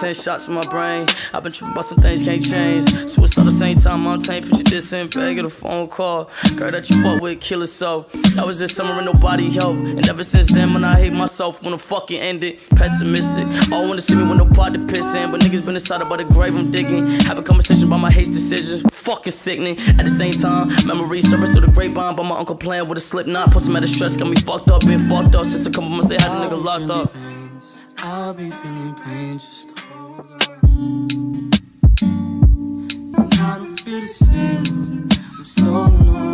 10 shots in my brain. I've been tripping about some things can't change. Suicide the same time I'm tame. Put your diss in bag of a phone call. Girl that you fuck with, kill herself. That was this summer and nobody helped. And ever since then, when I hate myself, when the fucking ended. Pessimistic. All wanna see me with no pot to piss in. But niggas been inside about the grave I'm digging. Have a conversation about my hate decisions. Fucking sickening. At the same time, memories surface through the grapevine. But my uncle playing with a slip knot. Put some out of stress, got me fucked up. Been fucked up since a couple months they had a nigga locked up. I'll be feeling pain, just I'm so numb.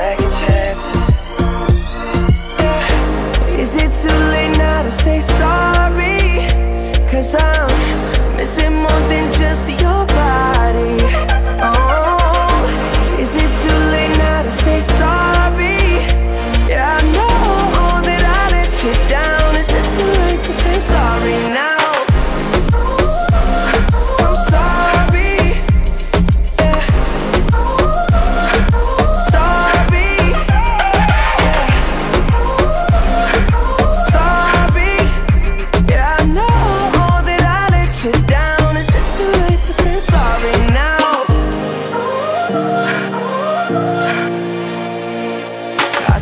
second chances yeah. Is it too late now to say sorry? Cause I'm missing more than just your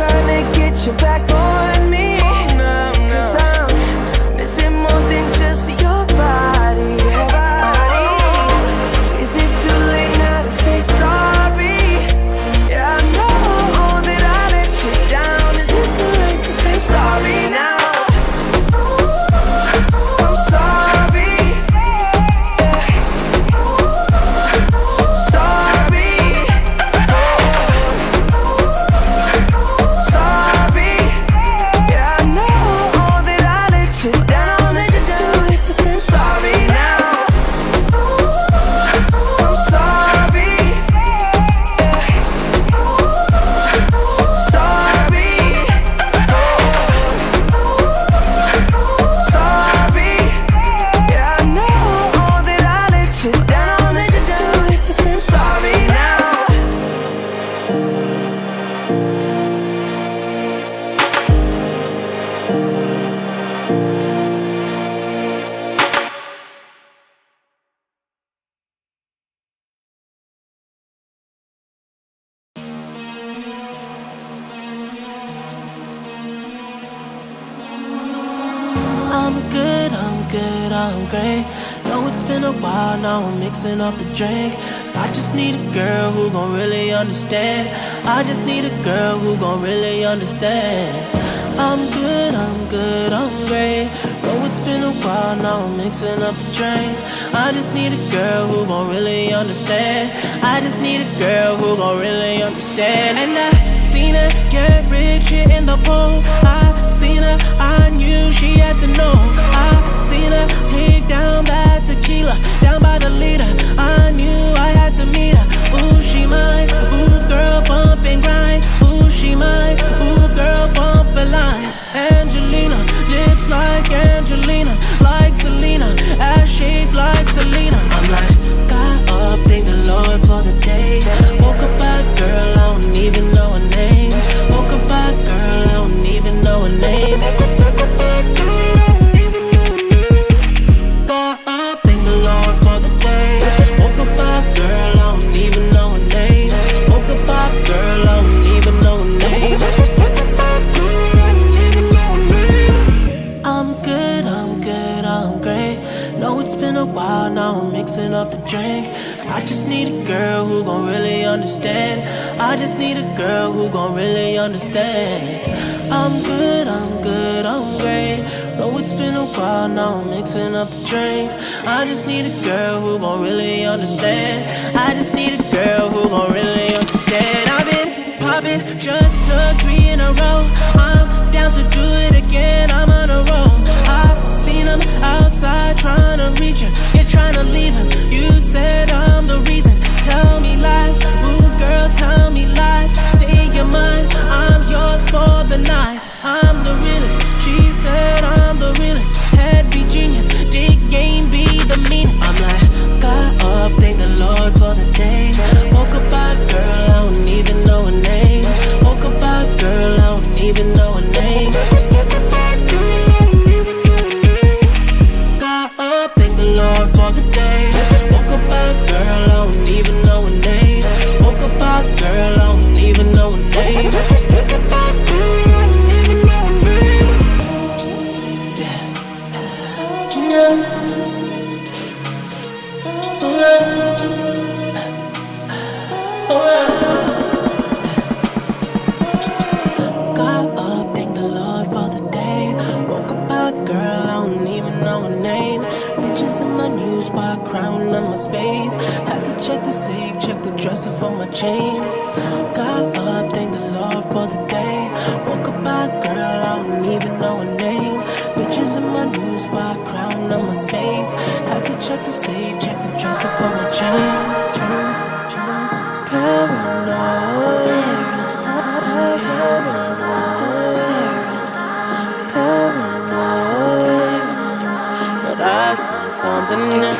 trying to get you back on me. Now? I'm mixing up the drink. I just need a girl who gon' really understand. I just need a girl who gon' really understand. I'm good, I'm good, I'm great. Know it's been a while now, I'm mixing up the drink. I just need a girl who gon' really understand. I just need a girl who gon' really understand. And I seen her get rich in the pool. I seen her, I knew she had to know. Understand. I just need a girl who gon' really understand. I'm good, I'm good, I'm great. Know it's been a while now, I'm mixing up the drink. I just need a girl who gon' really understand. I just need a girl who gon' really understand. I've been popping, just took three in a row. I'm down to do it again, I'm on a roll. I've seen him outside trying to reach him, spot, crown on my space. Had to check the safe, check the dresser for my chains. Got up, thank the Lord for the day. Woke up back, girl, I don't even know her name. Bitches in my new spot, crown on my space. Had to check the safe, check the dresser for my chains. Turn, turn, paranoid. See something new.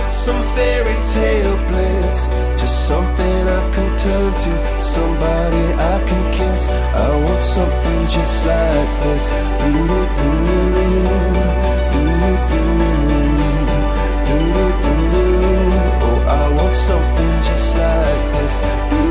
some fairy tale bliss. Just something I can turn to, somebody I can kiss. I want something just like this. Do do do do do. Oh, I want something testaments